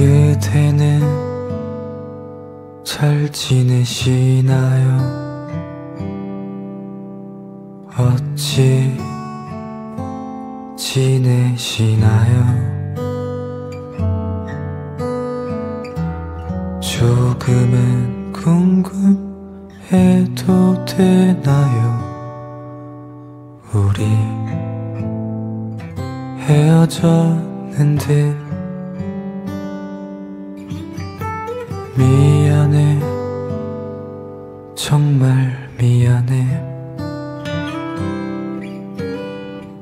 그대는 잘 지내시나요? 어찌 지내시나요? 조금은 궁금해도 되나요? 우리 헤어졌는데 미안해. 정말 미안해.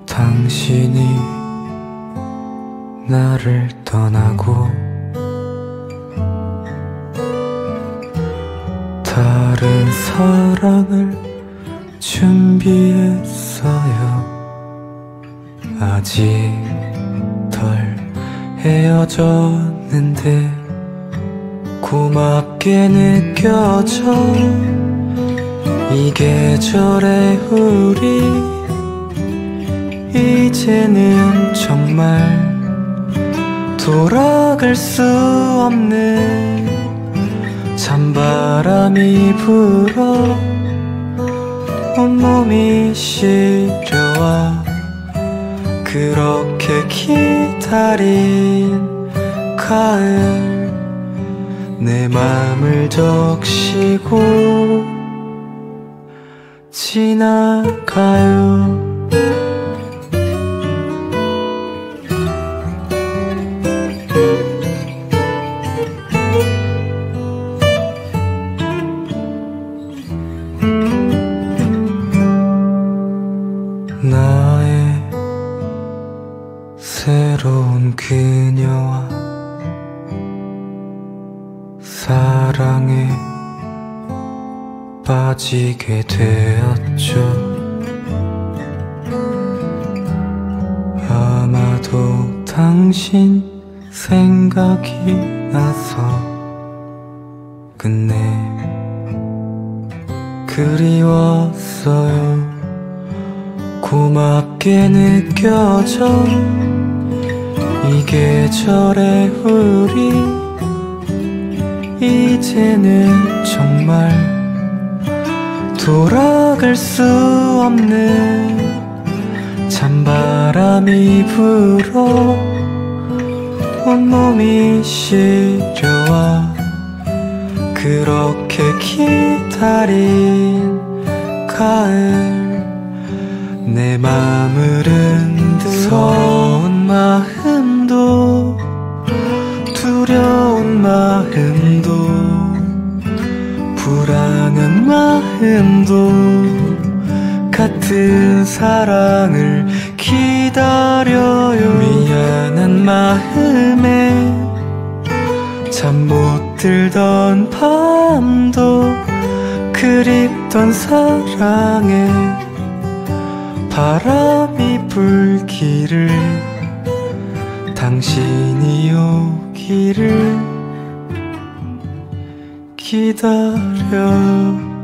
당신이 나를 떠나고 다른 사랑을 준비했어요. 아직 덜 헤어졌는데 고맙게 느껴져. 이 계절의 우리. 이제는 정말 돌아갈 수 없는 찬바람이 불어 온몸이 시려와 그렇게 기다린 가을 내 맘을 적시고 지나가요. 나의 새로운 그녀와 사랑에 빠지게 되었죠. 아마도 당신 생각이 나서 끝내 그리웠어요. 고맙게 느껴져 이 계절의 우리 이제는 정말 돌아갈 수 없는 찬바람이 불어 온몸이 시려와 그렇게 기다린 가을 내 맘을 흔들어 온 마음 마음도 같은 사랑을 기다려요. 미안한 마음에 잠 못 들던 밤도 그립던 사랑에 바람이 불기를 당신이 오기를 기다려